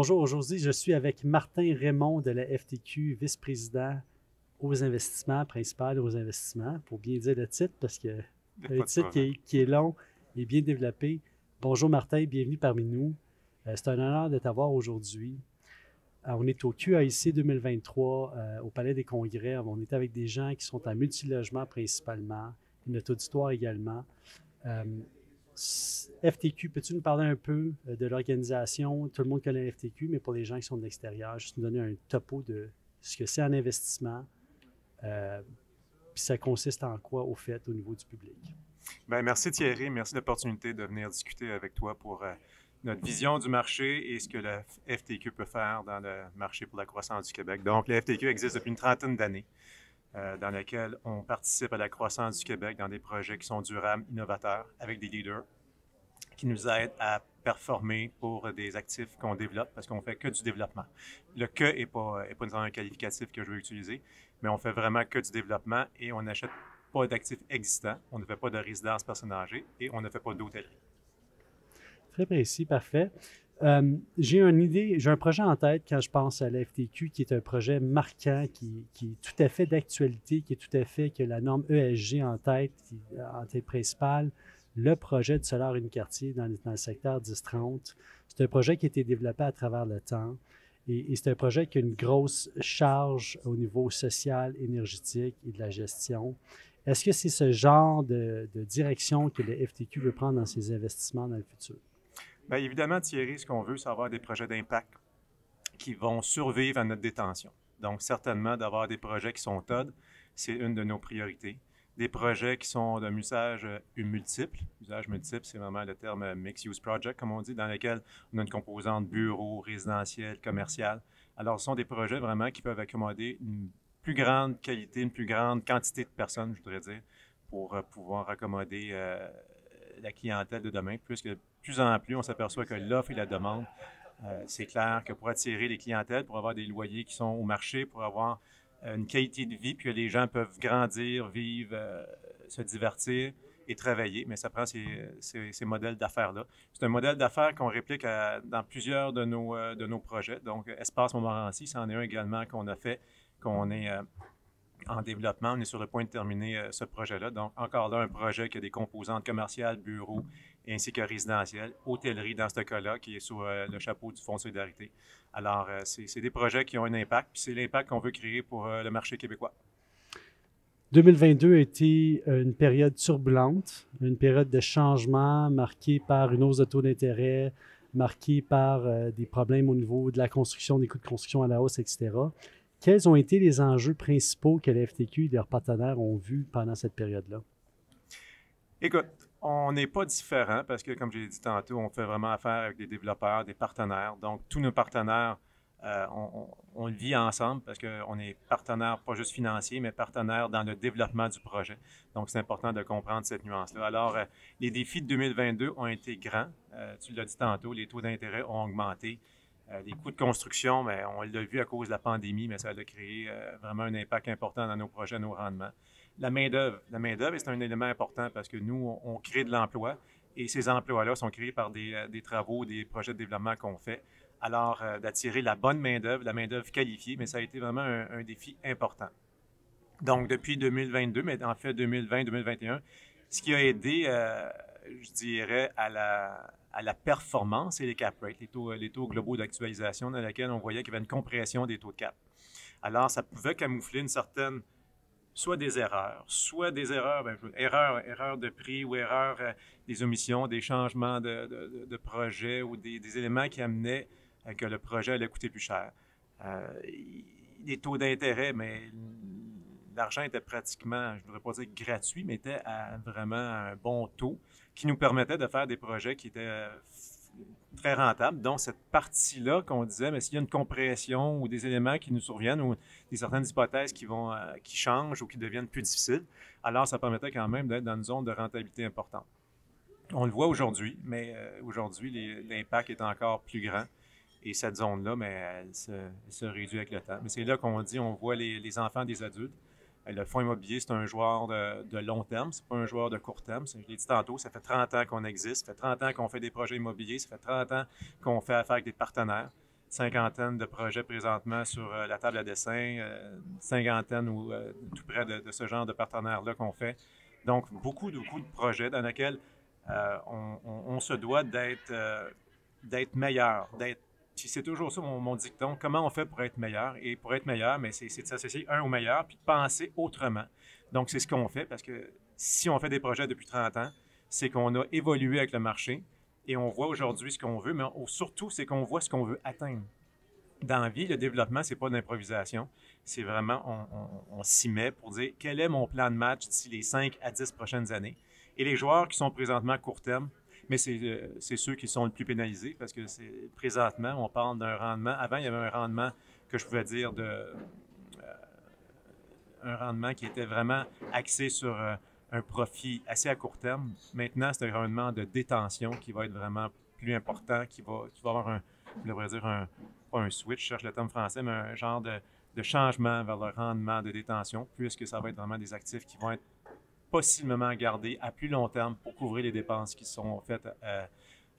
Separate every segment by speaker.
Speaker 1: Bonjour, aujourd'hui, je suis avec Martin Raymond de la FTQ, vice-président aux investissements, principal aux investissements, pour bien dire le titre, parce que le titre qui est, long et bien développé. Bonjour Martin, bienvenue parmi nous. Euh, c'est un honneur de t'avoir aujourd'hui. Euh, on est au QAIC 2023 euh, au Palais des Congrès. On est avec des gens qui sont en multilogement principalement, notre auditoire également. FTQ, peux-tu nous parler un peu de l'organisation? Tout le monde connaît FTQ, mais pour les gens qui sont de l'extérieur, juste nous donner un topo de ce que c'est un investissement, euh, puis ça consiste en quoi au fait au niveau du public?
Speaker 2: Bien, merci Thierry, merci de l'opportunité de venir discuter avec toi pour euh, notre vision du marché et ce que la FTQ peut faire dans le marché pour la croissance du Québec. Donc, la FTQ existe depuis une trentaine d'années, euh, dans laquelle on participe à la croissance du Québec dans des projets qui sont durables, innovateurs, avec des leaders qui nous aident à performer pour des actifs qu'on développe parce qu'on fait que du développement. Le que n'est pas, est pas un qualificatif que je veux utiliser, mais on fait vraiment que du développement et on n'achète pas d'actifs existants, on ne fait pas de résidence personnes âgées et on ne fait pas d'hôtellerie.
Speaker 1: Très précis, parfait. Euh, j'ai une idée, j'ai un projet en tête quand je pense à l'FTQ qui est un projet marquant, qui, est tout à fait d'actualité, qui est tout à fait que la norme ESG en tête, en tête principale, le projet de Solar Une Quartier dans, dans le secteur 10-30. C'est un projet qui a été développé à travers le temps. Et, c'est un projet qui a une grosse charge au niveau social, énergétique et de la gestion. Est-ce que c'est ce genre de, direction que le FTQ veut prendre dans ses investissements dans le futur?
Speaker 2: Bien, évidemment, Thierry, ce qu'on veut, c'est avoir des projets d'impact qui vont survivre à notre détention. Donc, certainement, d'avoir des projets qui sont TOD, c'est une de nos priorités des projets qui sont d'un usage euh, multiple. Usage multiple, c'est vraiment le terme euh, Mixed Use Project, comme on dit, dans lequel on a une composante bureau, résidentiel, commercial. Alors, ce sont des projets vraiment qui peuvent accommoder une plus grande qualité, une plus grande quantité de personnes, je voudrais dire, pour euh, pouvoir accommoder la clientèle de demain, puisque de plus en plus, on s'aperçoit que l'offre et la demande, c'est clair que pour attirer les clientèles, pour avoir des loyers qui sont au marché, pour avoir une qualité de vie, puis les gens peuvent grandir, vivre, euh, se divertir et travailler. Mais ça prend ces, ces, modèles d'affaires-là. C'est un modèle d'affaires qu'on réplique dans plusieurs de nos, euh, de nos projets. Donc, Espace Montmorency, c'en est un également qu'on a fait, qu'on est en développement. On est sur le point de terminer ce projet-là. Donc, encore là, un projet qui a des composantes commerciales, bureaux, ainsi que résidentielles, hôtellerie dans ce cas-là, qui est sous le chapeau du Fonds de solidarité. Alors, euh, c'est des projets qui ont un impact, puis c'est l'impact qu'on veut créer pour euh, le marché québécois.
Speaker 1: 2022 a été une période turbulente, une période de changement marquée par une hausse de taux d'intérêt, marquée par euh, des problèmes au niveau de la construction, des coûts de construction à la hausse, etc. Quels ont été les enjeux principaux que la FTQ et leurs partenaires ont vus pendant cette période-là?
Speaker 2: Écoute, on n'est pas différent parce que, comme j'ai dit tantôt, on fait vraiment affaire avec des développeurs, des partenaires. Donc, tous nos partenaires, euh, on, le vit ensemble parce qu'on est partenaires, pas juste financiers, mais partenaires dans le développement du projet. Donc, c'est important de comprendre cette nuance-là. Alors, euh, les défis de 2022 ont été grands. Euh, tu l'as dit tantôt, les taux d'intérêt ont augmenté. les coûts de construction, mais on l'a vu à cause de la pandémie, mais ça a créé vraiment un impact important dans nos projets, nos rendements la main-d'œuvre. La main-d'œuvre, c'est un élément important parce que nous, on, crée de l'emploi et ces emplois-là sont créés par des, euh, travaux, des projets de développement qu'on fait. Alors, euh, d'attirer la bonne main-d'œuvre, la main-d'œuvre qualifiée, mais ça a été vraiment un, défi important. Donc, depuis 2022, mais en fait 2020-2021, ce qui a aidé, euh, je dirais, à la, à la performance et les cap rates, les taux, les taux globaux d'actualisation dans lesquels on voyait qu'il y avait une compression des taux de cap. Alors, ça pouvait camoufler une certaine soit des erreurs, soit des erreurs, ben, erreurs, de prix ou erreurs euh, des omissions, des changements de, de, projet ou des, éléments qui amenaient à que le projet allait coûter plus cher. Euh, les taux d'intérêt, mais l'argent était pratiquement, je ne voudrais pas dire gratuit, mais était à vraiment un bon taux qui nous permettait de faire des projets qui étaient euh, très rentable. Donc, cette partie-là qu'on disait, mais s'il y a une compression ou des éléments qui nous surviennent ou des certaines hypothèses qui vont euh, qui changent ou qui deviennent plus difficiles, alors ça permettait quand même d'être dans une zone de rentabilité importante. On le voit aujourd'hui, mais euh, aujourd'hui, l'impact est encore plus grand. Et cette zone-là, elle se, réduit avec le temps. Mais c'est là qu'on dit, on voit les enfants des adultes le fonds immobilier, c'est un joueur de, long terme, c'est pas un joueur de court terme. Je l'ai dit tantôt, ça fait 30 ans qu'on existe, ça fait 30 ans qu'on fait des projets immobiliers, ça fait 30 ans qu'on fait affaire avec des partenaires. cinquantaine de projets présentement sur la table à dessin, cinquantaine ou tout près de, ce genre de partenaires-là qu'on fait. Donc, beaucoup, beaucoup de projets dans lesquels on, se doit d'être meilleur, d'être c'est toujours ça mon, dicton. Comment on fait pour être meilleur? Et pour être meilleur, mais c'est de s'associer un au meilleur, puis de penser autrement. Donc, c'est ce qu'on fait parce que si on fait des projets depuis 30 ans, c'est qu'on a évolué avec le marché et on voit aujourd'hui ce qu'on veut, mais surtout, c'est qu'on voit ce qu'on veut atteindre. Dans la vie, le développement, c'est pas d'improvisation. C'est vraiment, on, on s'y met pour dire quel est mon plan de match d'ici les 5 à 10 prochaines années? Et les joueurs qui sont présentement à court terme, mais euh, c'est ceux qui sont le plus pénalisés parce que présentement, on parle d'un rendement. Avant, il y avait un rendement que je pouvais dire de. Euh, un rendement qui était vraiment axé sur euh, un profit assez à court terme. Maintenant, c'est un rendement de détention qui va être vraiment plus important, qui va, qui va avoir un, je devrais dire un, pas un switch, je cherche le terme français, mais un genre de, de changement vers le rendement de détention, puisque ça va être vraiment des actifs qui vont être possiblement garder à plus long terme pour couvrir les dépenses qui sont faites euh,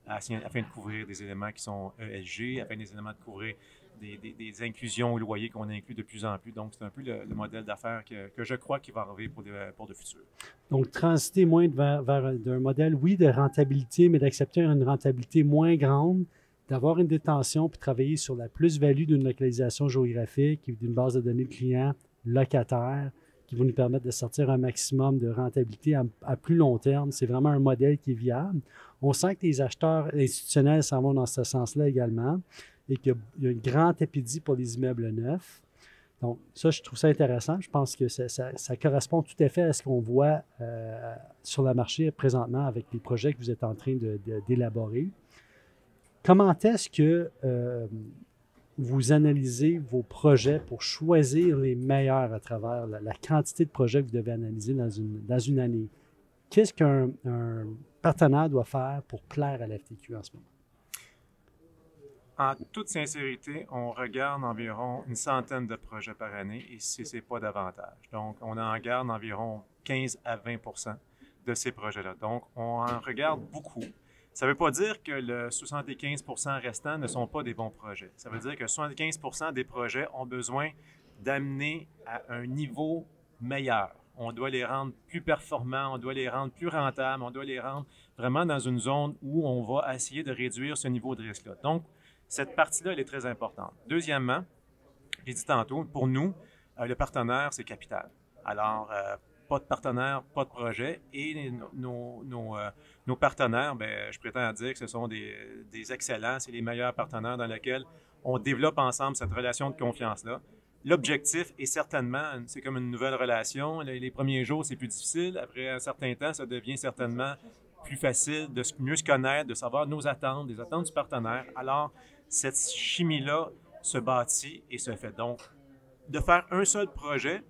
Speaker 2: afin de couvrir des éléments qui sont ESG, afin des éléments de couvrir des, inclusions au loyer qu'on inclut de plus en plus. Donc, c'est un peu le, modèle d'affaires que, je crois qui va arriver pour, pour le futur.
Speaker 1: Donc, transiter moins vers, vers un modèle, oui, de rentabilité, mais d'accepter une rentabilité moins grande, d'avoir une détention, puis travailler sur la plus-value d'une localisation géographique, d'une base de données de clients locataires, qui vont nous permettre de sortir un maximum de rentabilité à, plus long terme. C'est vraiment un modèle qui est viable. On sent que les acheteurs institutionnels s'en vont dans ce sens-là également et qu'il y a un grand appétit pour les immeubles neufs. Donc, ça, je trouve ça intéressant. Je pense que ça, correspond tout à fait à ce qu'on voit euh, sur le marché présentement avec les projets que vous êtes en train d'élaborer. Comment est-ce que euh, vous analysez vos projets pour choisir les meilleurs à travers la, quantité de projets que vous devez analyser dans une, dans une année. Qu'est-ce qu'un partenaire doit faire pour plaire à l'FTQ en ce moment?
Speaker 2: En toute sincérité, on regarde environ une centaine de projets par année et ce n'est pas davantage. Donc, on en regarde environ 15 à 20% de ces projets-là. Donc, on en regarde beaucoup. Ça ne veut pas dire que le 75% restant ne sont pas des bons projets. Ça veut dire que 75 des projets ont besoin d'amener à un niveau meilleur. On doit les rendre plus performants, on doit les rendre plus rentables, on doit les rendre vraiment dans une zone où on va essayer de réduire ce niveau de risque-là. Donc, cette partie-là, elle est très importante. Deuxièmement, j'ai dit tantôt, pour nous, euh, le partenaire, c'est capital. Alors, euh, pas de partenaire, pas de projet. Et nos, euh, partenaires, ben, je prétends dire que ce sont des, des excellents, c'est les meilleurs partenaires dans lesquels on développe ensemble cette relation de confiance-là. L'objectif est certainement, c'est comme une nouvelle relation. Les, premiers jours, c'est plus difficile. Après un certain temps, ça devient certainement plus facile de mieux se connaître, de savoir nos attentes, des attentes du partenaire. Alors, cette chimie-là se bâtit et se fait. Donc, de faire un seul projet,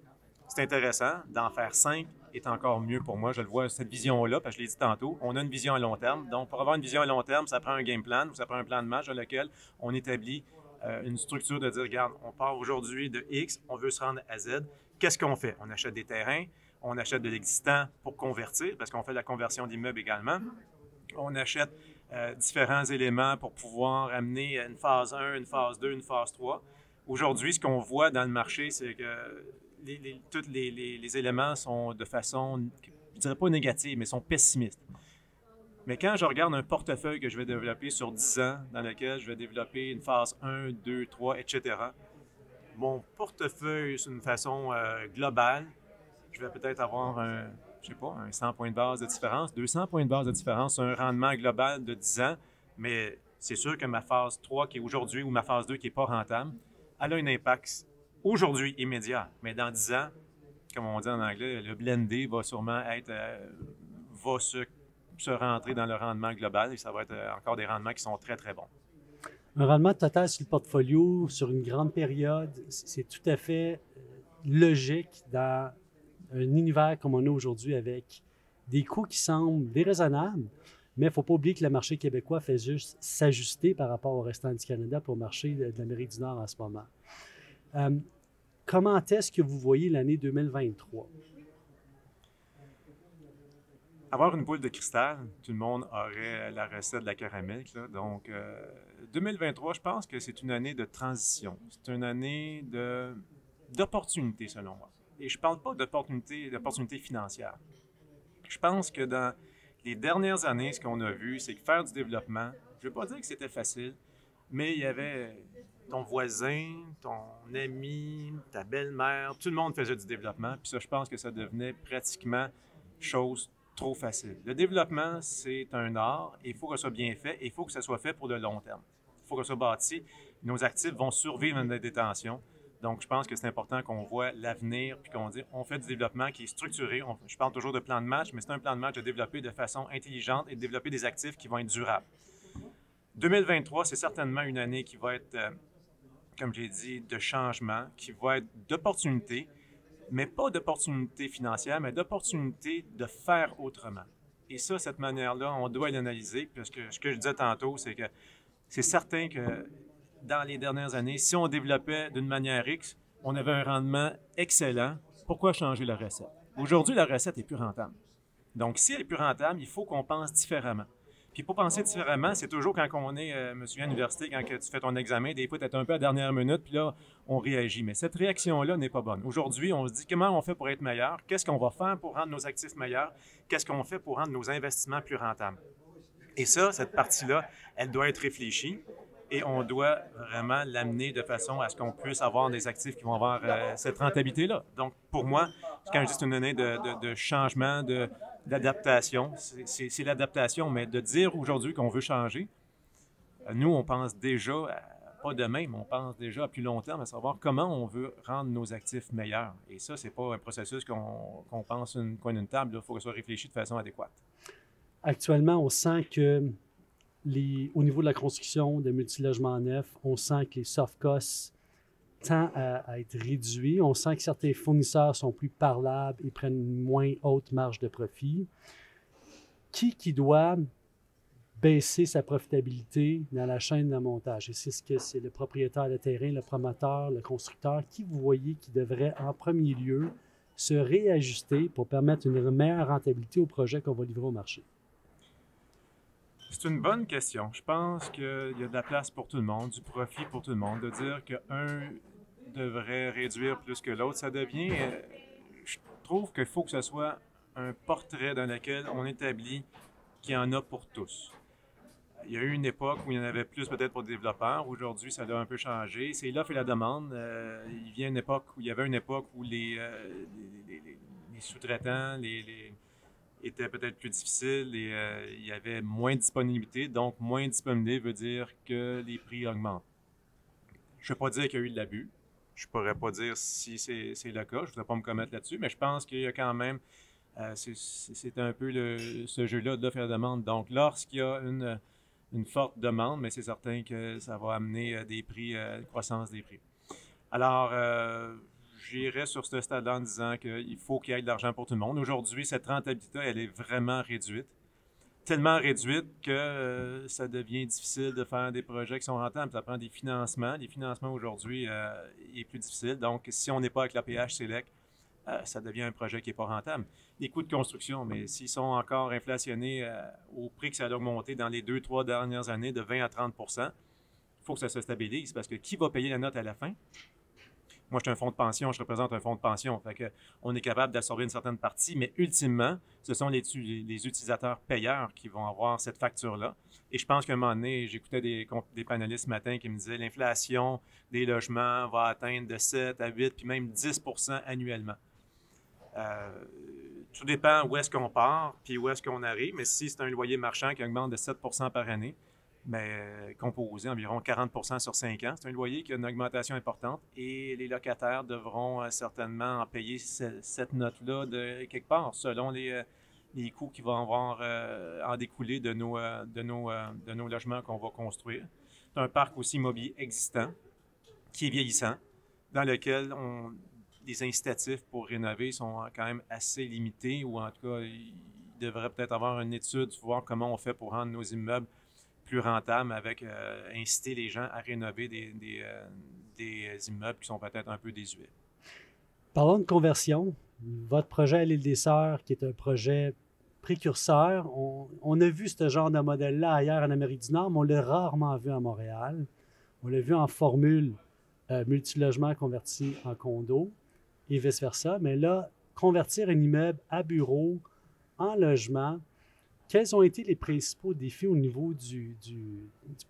Speaker 2: c'est intéressant. D'en faire cinq est encore mieux pour moi. Je le vois, cette vision-là, parce que je l'ai dit tantôt, on a une vision à long terme. Donc, pour avoir une vision à long terme, ça prend un game plan ça prend un plan de match dans lequel on établit euh, une structure de dire, regarde, on part aujourd'hui de X, on veut se rendre à Z. Qu'est-ce qu'on fait? On achète des terrains, on achète de l'existant pour convertir, parce qu'on fait de la conversion d'immeubles également. On achète euh, différents éléments pour pouvoir amener une phase 1, une phase 2, une phase 3. Aujourd'hui, ce qu'on voit dans le marché, c'est que tous les, éléments sont de façon, je dirais pas négative, mais sont pessimistes. Mais quand je regarde un portefeuille que je vais développer sur 10 ans, dans lequel je vais développer une phase 1, 2, 3, etc., mon portefeuille, c'est une façon euh, globale, je vais peut-être avoir un, je sais pas, un 100 points de base de différence, 200 points de base de différence, un rendement global de 10 ans, mais c'est sûr que ma phase 3 qui est aujourd'hui ou ma phase 2 qui n'est pas rentable, elle a un impact aujourd'hui immédiat. Mais dans 10 ans, comme on dit en anglais, le blendé va sûrement être, euh, va se, se, rentrer dans le rendement global et ça va être euh, encore des rendements qui sont très, très bons.
Speaker 1: Un rendement total sur le portfolio sur une grande période, c'est tout à fait euh, logique dans un univers comme on a aujourd'hui avec des coûts qui semblent déraisonnables, mais il ne faut pas oublier que le marché québécois fait juste s'ajuster par rapport au restant du Canada pour le marché de l'Amérique du Nord en ce moment. Euh, comment est-ce que vous voyez l'année 2023?
Speaker 2: avoir une boule de cristal, tout le monde aurait la recette de la caramel. Donc, 2023, je pense que c'est une année de transition. C'est une année d'opportunité, selon moi. Et je ne parle pas d'opportunité financière. Je pense que dans les dernières années, ce qu'on a vu, c'est que faire du développement, je ne veux pas dire que c'était facile, mais il y avait ton voisin, ton ami, ta belle-mère, tout le monde faisait du développement. Puis ça, je pense que ça devenait pratiquement chose trop facile. Le développement, c'est un art il faut que ce soit bien fait et il faut que ça soit fait pour le long terme. Il faut que ce soit bâti. Nos actifs vont survivre à notre détention. Donc, je pense que c'est important qu'on voit l'avenir puis qu'on dit on fait du développement qui est structuré. je parle toujours de plan de match, mais c'est un plan de match de développer de façon intelligente et de développer des actifs qui vont être durables. 2023, c'est certainement une année qui va être, euh, comme j'ai dit, de changement, qui va être d'opportunité, mais pas d'opportunité financière, mais d'opportunité de faire autrement. Et ça, cette manière-là, on doit l'analyser, parce que ce que je disais tantôt, c'est que c'est certain que dans les dernières années, si on développait d'une manière X, on avait un rendement excellent. Pourquoi changer la recette? Aujourd'hui, la recette est plus rentable. Donc, si elle est plus rentable, il faut qu'on pense différemment. Puis pour penser différemment, c'est toujours quand on est, euh, souviens, à l'université, quand tu fais ton examen, des fois, tu un peu à la dernière minute, puis là, on réagit. Mais cette réaction-là n'est pas bonne. Aujourd'hui, on se dit comment on fait pour être meilleur? Qu'est-ce qu'on va faire pour rendre nos actifs meilleurs? Qu'est-ce qu'on fait pour rendre nos investissements plus rentables? Et ça, cette partie-là, elle doit être réfléchie et on doit vraiment l'amener de façon à ce qu'on puisse avoir des actifs qui vont avoir euh, cette rentabilité-là. Donc, pour moi, quand je dis une année de, de, changement, d'adaptation, c'est l'adaptation, mais de dire aujourd'hui qu'on veut changer, euh, nous, on pense déjà, pas demain, mais on pense déjà à plus long terme à savoir comment on veut rendre nos actifs meilleurs. Et ça, c'est pas un processus qu'on pense une coin d'une table, il faut que ce soit réfléchi de façon adéquate.
Speaker 1: Actuellement, on sent que au niveau de la construction de multilogements neufs, on sent que les soft costs tendent à, être réduits. On sent que certains fournisseurs sont plus parlables et prennent une moins haute marge de profit. Qui qui doit baisser sa profitabilité dans la chaîne de montage? Est-ce que c'est le propriétaire de terrain, le promoteur, le constructeur? Qui vous voyez qui devrait en premier lieu se réajuster pour permettre une meilleure rentabilité au projet qu'on va livrer au marché?
Speaker 2: C'est une bonne question. Je pense qu'il y a de la place pour tout le monde, du profit pour tout le monde. De dire qu'un devrait réduire plus que l'autre, ça devient. Euh, je trouve qu'il faut que ce soit un portrait dans lequel on établit qu'il y en a pour tous. Il y a eu une époque où il y en avait plus peut-être pour les développeurs. Aujourd'hui, ça a un peu changé. C'est l'offre et la demande. Euh, il vient une époque où il y avait une époque où les, euh, les sous-traitants, les, était peut-être plus difficile et euh, il y avait moins de disponibilité. Donc, moins de disponibilité veut dire que les prix augmentent. Je ne veux pas dire qu'il y a eu de l'abus. Je ne pourrais pas dire si c'est le cas. Je ne voudrais pas me commettre là-dessus, mais je pense qu'il y a quand même. Euh, c'est un peu ce jeu-là de l'offre et la demande. Donc, lorsqu'il y a une, une, forte demande, mais c'est certain que ça va amener euh, des prix, une croissance des prix. Alors, j'irais sur ce stade-là en disant qu'il faut qu'il y ait de l'argent pour tout le monde. Aujourd'hui, cette rentabilité, elle est vraiment réduite. Tellement réduite que euh, ça devient difficile de faire des projets qui sont rentables. Ça prend des financements. Les financements aujourd'hui euh, est plus difficile. Donc, si on n'est pas avec la PH Select, euh, ça devient un projet qui n'est pas rentable. Les coûts de construction, mais s'ils sont encore inflationnés euh, au prix que ça a augmenté dans les deux, trois dernières années de 20 à 30% il faut que ça se stabilise parce que qui va payer la note à la fin? Moi, je suis un fonds de pension, je représente un fonds de pension. Fait que on est capable d'absorber une certaine partie, mais ultimement, ce sont les, utilisateurs payeurs qui vont avoir cette facture-là. Et je pense qu'à un moment donné, j'écoutais des, des panélistes ce matin qui me disaient l'inflation des logements va atteindre de 7 à 8, puis même 10% annuellement. Euh, tout dépend où est-ce qu'on part, puis où est-ce qu'on arrive. Mais si c'est un loyer marchand qui augmente de 7% par année, mais euh, composé environ 40 sur 5 ans. C'est un loyer qui a une augmentation importante et les locataires devront euh, certainement en payer cette note-là quelque part selon les, euh, les coûts qui vont avoir en découler de nos, de nos, de nos logements qu'on va construire. C'est un parc aussi immobilier existant qui est vieillissant, dans lequel les incitatifs pour rénover sont quand même assez limités ou en tout cas, il devrait peut-être avoir une étude, voir comment on fait pour rendre nos immeubles plus rentable avec euh, inciter les gens à rénover des, des, euh, des immeubles qui sont peut-être un peu désuets.
Speaker 1: Parlons de conversion. Votre projet à l'île des Sœurs, qui est un projet précurseurs. On, a vu ce genre de modèle-là ailleurs en Amérique du Nord, mais on l'a rarement vu à Montréal. On l'a vu en formule euh, multilogement converti en condo et vice-versa. Mais là, convertir un immeuble à bureau en logement, quels ont été les principaux défis au niveau du,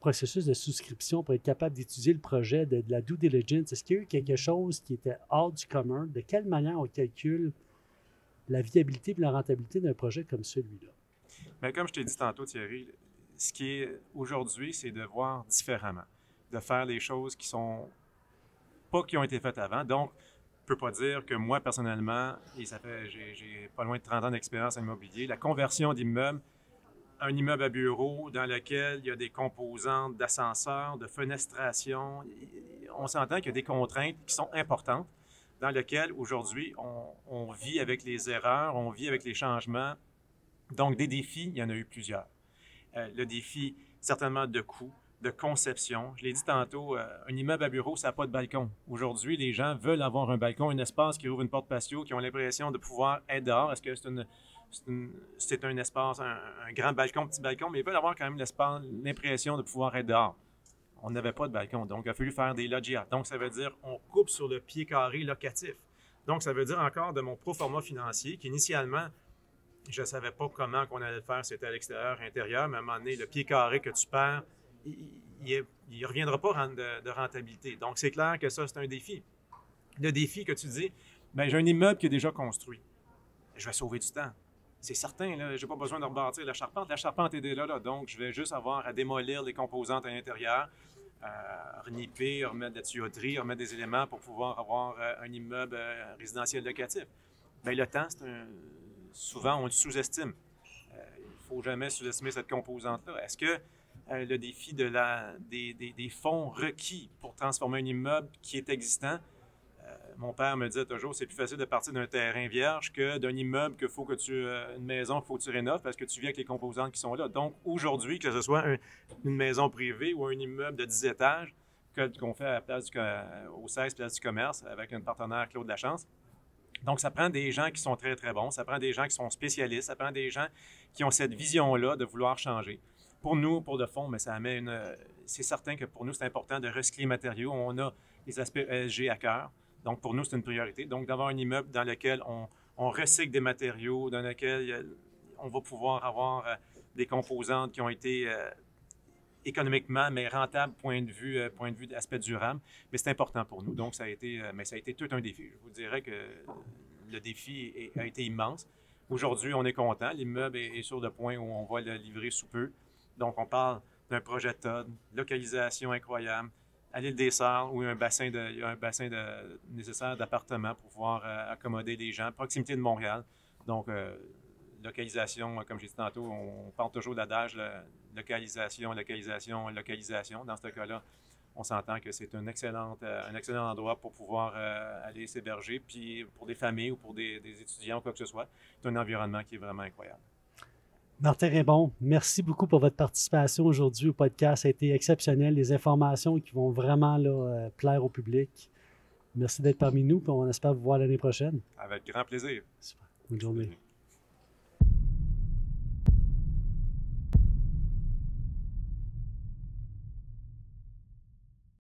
Speaker 1: processus de souscription pour être capable d'étudier le projet, de, la due diligence? Est-ce qu'il y a eu quelque chose qui était hors du commun? De quelle manière on calcule la viabilité et la rentabilité d'un projet comme celui-là?
Speaker 2: Bien, comme je t'ai dit tantôt, Thierry, ce qui est aujourd'hui, c'est de voir différemment, de faire les choses qui sont pas qui ont été faites avant. Donc, ne peux pas dire que moi, personnellement, et ça fait, j'ai pas loin de 30 ans d'expérience en immobilier, la conversion d'immeuble, un immeuble à bureau dans lequel il y a des composantes d'ascenseur, de fenestration, on s'entend qu'il y a des contraintes qui sont importantes dans lequel aujourd'hui on, vit avec les erreurs, on vit avec les changements. Donc des défis, il y en a eu plusieurs. Euh, le défi certainement de coût, de conception. Je l'ai dit tantôt, euh, un immeuble à bureau, ça n'a pas de balcon. Aujourd'hui, les gens veulent avoir un balcon, un espace qui ouvre une porte patio, qui ont l'impression de pouvoir être dehors. Est-ce que c'est un espace, un, grand balcon, petit balcon, mais ils veulent avoir quand même l'impression de pouvoir être dehors on n'avait pas de balcon. Donc, il a fallu faire des loggias. Donc, ça veut dire on coupe sur le pied carré locatif. Donc, ça veut dire encore de mon pro forma financier qu'initialement, je ne savais pas comment qu'on allait le faire, c'était à l'extérieur, intérieur, mais à un moment donné, le pied carré que tu perds, il ne reviendra pas de, rentabilité. Donc, c'est clair que ça, c'est un défi. Le défi que tu dis, bien, j'ai un immeuble qui est déjà construit. Je vais sauver du temps. C'est certain, je n'ai pas besoin de rebâtir la charpente. La charpente est déjà là, donc je vais juste avoir à démolir les composantes à l'intérieur, euh, reniper, remettre de la tuyauterie, remettre des éléments pour pouvoir avoir euh, un immeuble euh, résidentiel locatif. Bien, le temps, un... souvent, on le sous-estime. il ne faut jamais sous-estimer cette composante-là. Est-ce que le défi de la, des, des, fonds requis pour transformer un immeuble qui est existant, mon père me disait toujours, c'est plus facile de partir d'un terrain vierge que d'un immeuble que faut que tu, euh, une maison, qu'il faut que tu rénoves parce que tu vis avec les composantes qui sont là. Donc, aujourd'hui, que ce soit une maison privée ou un immeuble de 10 étages, qu'on fait à la place du, au 16 Place du Commerce avec un partenaire Claude Lachance. Donc, ça prend des gens qui sont très, très bons, ça prend des gens qui sont spécialistes, ça prend des gens qui ont cette vision-là de vouloir changer. Pour nous, pour le fond, mais ça amène, c'est certain que pour nous, c'est important de recycler les matériaux. On a les aspects ESG à cœur. Donc, pour nous, c'est une priorité. Donc, d'avoir un immeuble dans lequel on, recycle des matériaux, dans lequel on va pouvoir avoir euh, des composantes qui ont été euh, économiquement, mais rentables point de vue, euh, point de vue d'aspect durable. Mais c'est important pour nous. Donc, ça a été, mais ça a été tout un défi. Je vous dirais que le défi a été immense. Aujourd'hui, on est content. L'immeuble est, sur le point où on va le livrer sous peu. Donc, on parle d'un projet TOD, localisation incroyable, à l'île des Sœurs, où il y a un bassin, de, un bassin nécessaire d'appartements pour pouvoir euh, accommoder des gens, proximité de Montréal. Donc, euh, localisation, comme j'ai dit tantôt, on parle toujours d'adage, localisation, localisation, localisation. Dans ce cas-là, on s'entend que c'est un excellent, euh, un excellent endroit pour pouvoir aller s'héberger. Puis pour des familles ou pour des, des étudiants ou quoi que ce soit, c'est un environnement qui est vraiment incroyable.
Speaker 1: Martin Raymond, merci beaucoup pour votre participation aujourd'hui au podcast. Ça a été exceptionnel. Les informations qui vont vraiment là, euh, plaire au public. Merci d'être parmi nous. on espère vous voir l'année prochaine.
Speaker 2: Avec grand plaisir.
Speaker 1: Bonne journée.